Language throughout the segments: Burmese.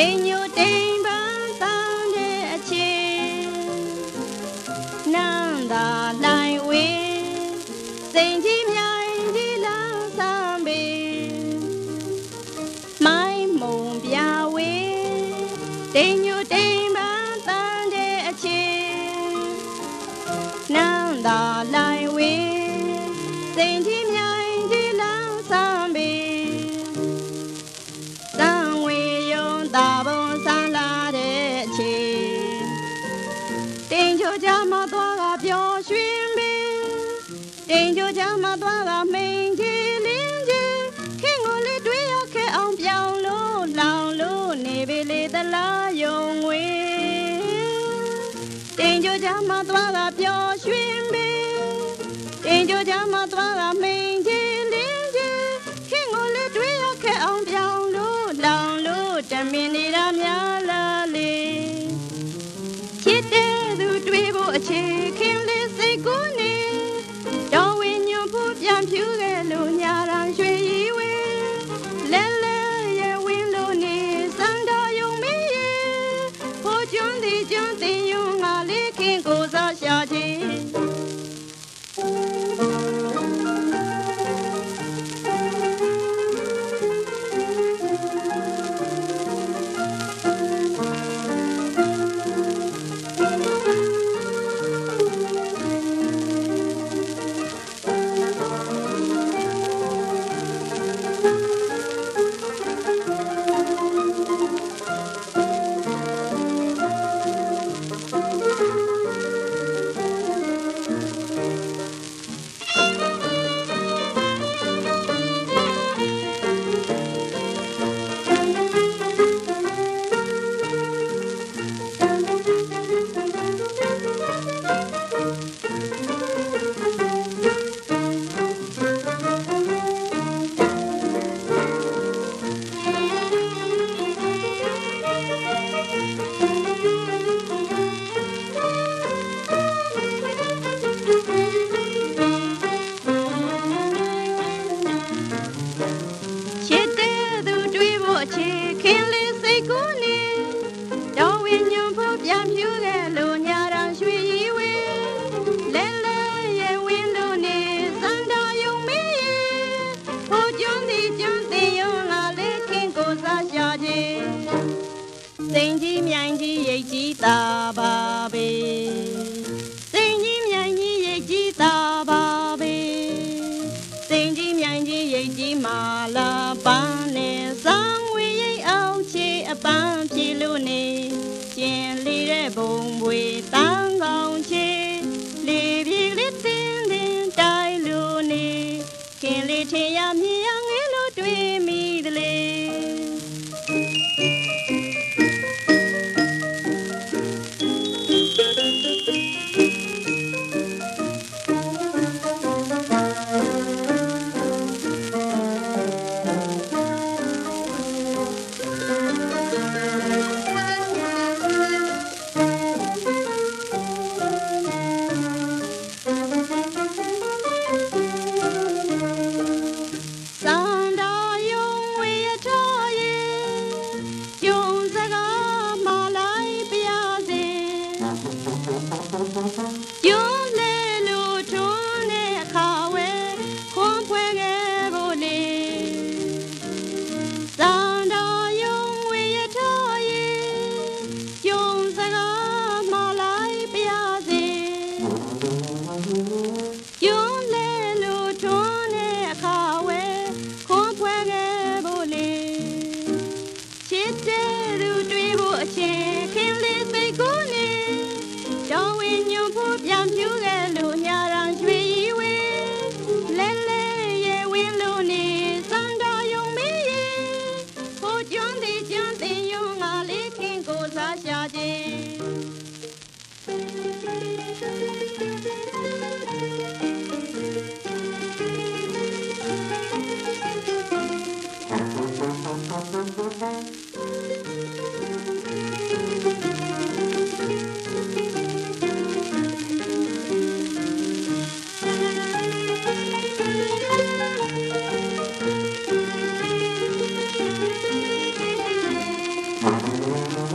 တိမ်ညိုတိမ်ပန်းသောင်းတဲ့အချင်းနန်းသာလိုင်ဝေးစိန်ကြီးမြိုင်ဒီလောင်းသံပေမိုင်းမုံပြဝေးတိမ်ညိုတိမ်ပန်းသောင်းတဲ့အချင်းနန်းသာလိုင်ဝေးစိန်ကြီး အိမ်ကျိုးချမ်းမသွားတာမိန်ကြီးလင်းကြီးခင်ကိုလေးတွေးရခဲ့အောင်ပြောင်းလို့လောင်လို့နေပြီလေသလားယုံငွေအိမ်ကျိုးချမ်းမသွားတာပျော်ရွှင်ပြီအိမ်ကျိုးချမ်းမသွားတာမိန်ကြီးလင်းကြီးခင်ကိုလေးတွေးရခဲ့အောင်ပြောင်းလို့လောင်လို့တမင်နေတာများလား 谁的马了吧？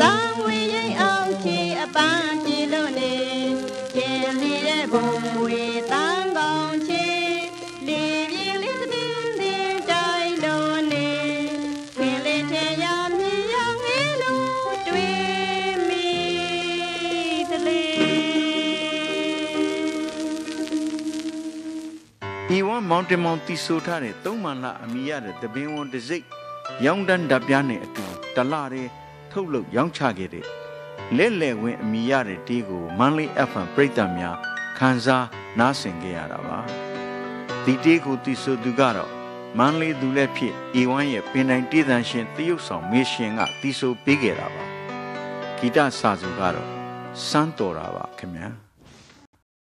နဲ့ဇံဝေရိတ်အောင်ချီအပန်းကြည်လို့နေကျင်လီတဲ့ဘုံဝေတန်းကောင်းချီလီပြေးလေးတင်းတင်းတိုင်းလို့နေခင်လေးချင်ရမြည်ရငေးလို့တွေ့မိတလေဤဝမ်မောင်တင်မောင်တီဆိုထားတဲ့သုံးမန်လအမိရတဲ့တပင်ဝန်တစ်စိတ်ရောင်းတန်းဓာတ်ပြားနဲ့အတူတလရဲ ထုတ်လုပ်ရောင်းချခဲ့တဲ့လက်လက်ဝင်းအမိရတဲ့တေးကိုမန်လေး FM ပြိတ္တများခန်းစားနားဆင်ခဲ့ရတာပါဒီတေးကိုတီဆိုသူကတော့မန်လေးသူလည်းဖြစ်ဤဝမ်ရဲ့ပင်တိုင်တည်တံရှင်တရုတ်ဆောင်မေရှင်ကတီဆိုပေးခဲ့တာပါဂီတစာစုကတော့စမ်းတော်တာပါခင်ဗျာ